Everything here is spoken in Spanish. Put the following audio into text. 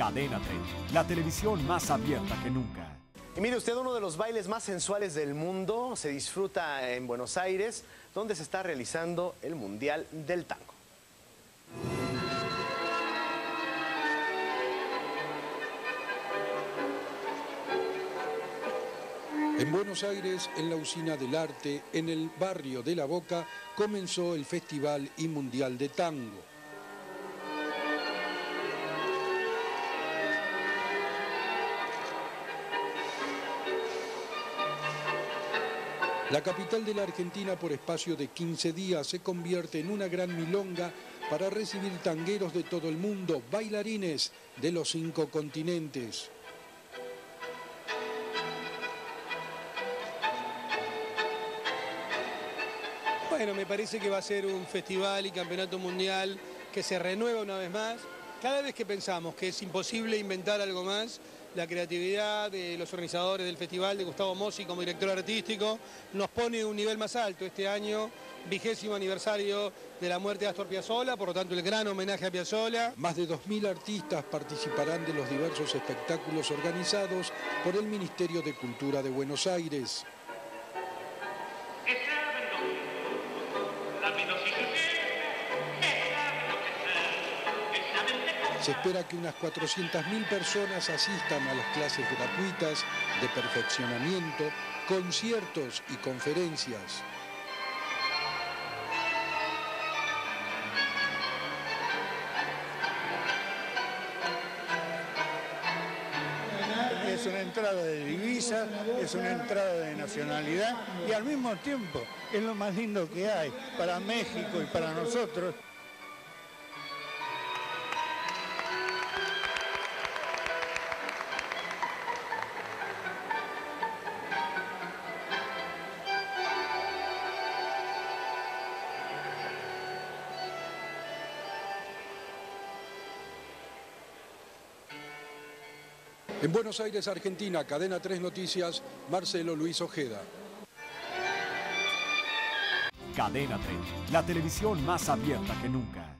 Cadena 30, la televisión más abierta que nunca. Y mire usted, uno de los bailes más sensuales del mundo se disfruta en Buenos Aires, donde se está realizando el Mundial del Tango. En Buenos Aires, en la usina del arte, en el barrio de La Boca, comenzó el Festival y Mundial de Tango. La capital de la Argentina por espacio de 15 días se convierte en una gran milonga para recibir tangueros de todo el mundo, bailarines de los cinco continentes. Bueno, me parece que va a ser un festival y campeonato mundial que se renueva una vez más. Cada vez que pensamos que es imposible inventar algo más, la creatividad de los organizadores del festival, de Gustavo Mossi como director artístico, nos pone un nivel más alto. Este año, vigésimo aniversario de la muerte de Astor Piazzolla, por lo tanto el gran homenaje a Piazzolla. Más de 2.000 artistas participarán de los diversos espectáculos organizados por el Ministerio de Cultura de Buenos Aires. Se espera que unas 400.000 personas asistan a las clases gratuitas de perfeccionamiento, conciertos y conferencias. Es una entrada de divisa, es una entrada de nacionalidad y al mismo tiempo es lo más lindo que hay para México y para nosotros. En Buenos Aires, Argentina, Cadena 3 Noticias, Marcelo Luis Ojeda. Cadena 30, la televisión más abierta que nunca.